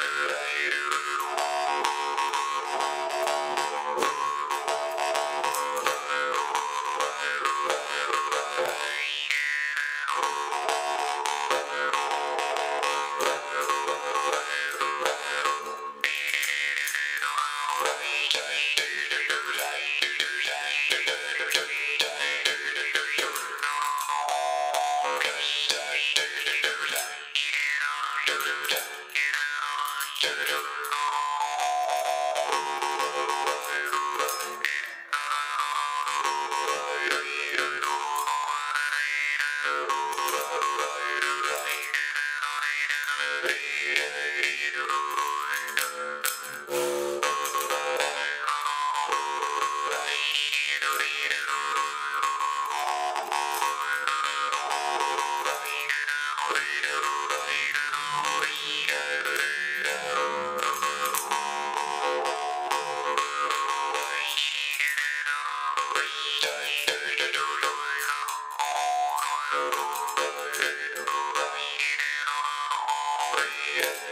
later on. you. Yeah.